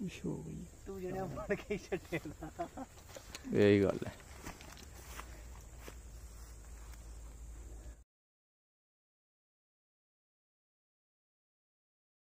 ਕੁਛ ਹੋ ਗਈ। ਤੂੰ ਜਿਹੜਾ ਫੜ ਕੇ ਛੱਡਿਆ ਇਹੀ ਗੱਲ ਹੈ।